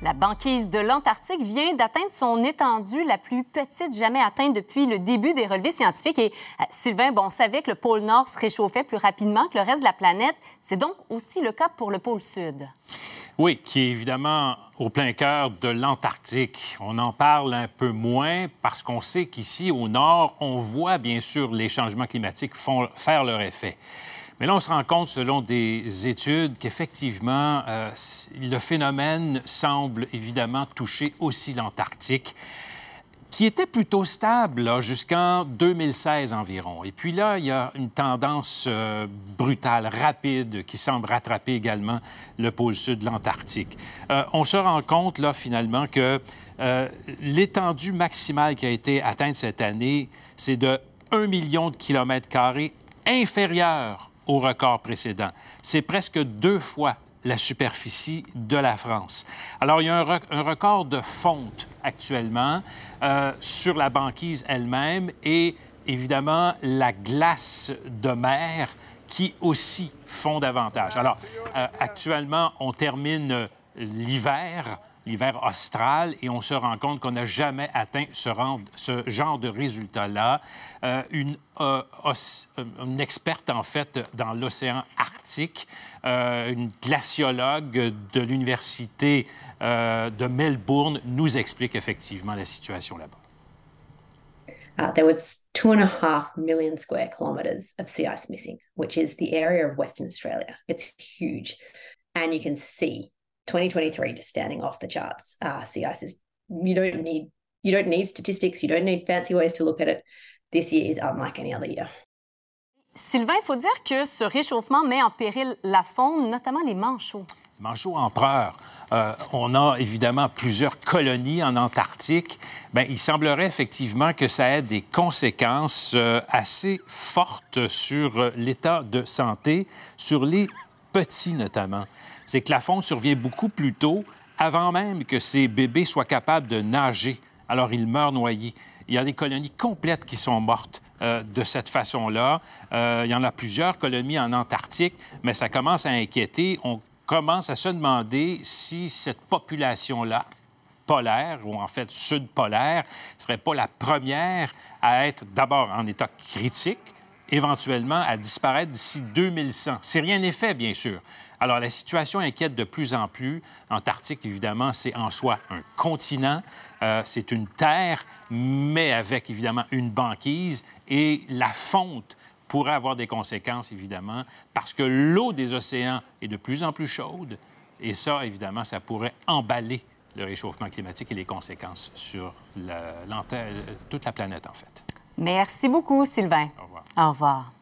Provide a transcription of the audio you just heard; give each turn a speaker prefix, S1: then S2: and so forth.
S1: La banquise de l'Antarctique vient d'atteindre son étendue la plus petite jamais atteinte depuis le début des relevés scientifiques. Et euh, Sylvain, bon, on savait que le pôle Nord se réchauffait plus rapidement que le reste de la planète. C'est donc aussi le cas pour le pôle Sud.
S2: Oui, qui est évidemment au plein cœur de l'Antarctique. On en parle un peu moins parce qu'on sait qu'ici, au Nord, on voit bien sûr les changements climatiques faire leur effet. Mais là, on se rend compte, selon des études, qu'effectivement, euh, le phénomène semble évidemment toucher aussi l'Antarctique qui était plutôt stable jusqu'en 2016 environ. Et puis là, il y a une tendance euh, brutale, rapide, qui semble rattraper également le pôle sud de l'Antarctique. Euh, on se rend compte, là, finalement, que l'étendue maximale qui a été atteinte cette année, c'est de 1 million de kilomètres carrés inférieur au record précédent. C'est presque deux fois la superficie de la France. Alors, il y a un, record de fonte actuellement euh, sur la banquise elle-même et évidemment la glace de mer qui aussi fond davantage. Alors, euh, actuellement, on termine l'hiver l'hiver austral, et on se rend compte qu'on n'a jamais atteint ce, genre de résultat-là. Euh, une, euh, euh, une, experte, en fait, dans l'océan Arctique, une glaciologue de l'Université de Melbourne, nous explique effectivement la situation là-bas.
S3: Uh, there was two and a half million square kilometres of sea ice missing, which is the area of Western Australia. It's huge. And you can see 2023 just standing off the charts. Uh, sea ice is you don't need you don't need statistics, you don't need fancy ways to look at it. This year is unlike any other year.
S1: Sylvain, il faut dire que ce réchauffement met en péril la faune, notamment les manchots.
S2: Manchots empereurs. Euh, on a évidemment plusieurs colonies en Antarctique. Bien, il semblerait effectivement que ça ait des conséquences euh, assez fortes sur euh, l'état de santé, sur les petits notamment c'est que la fonte survient beaucoup plus tôt, avant même que ces bébés soient capables de nager. Alors, ils meurent noyés. Il y a des colonies complètes qui sont mortes euh, de cette façon-là. Euh, il y en a plusieurs colonies en Antarctique, mais ça commence à inquiéter. On commence à se demander si cette population-là, polaire, ou en fait sud-polaire, serait pas la première à être d'abord en état critique, éventuellement à disparaître d'ici 2100. Si rien n'est fait, bien sûr. Alors, la situation inquiète de plus en plus. L'Antarctique, évidemment, c'est en soi un continent, euh, c'est une terre, mais avec, évidemment, une banquise. Et la fonte pourrait avoir des conséquences, évidemment, parce que l'eau des océans est de plus en plus chaude. Et ça, évidemment, ça pourrait emballer le réchauffement climatique et les conséquences sur toute la planète, en fait.
S1: Merci beaucoup, Sylvain.
S2: Au revoir.
S1: Au revoir.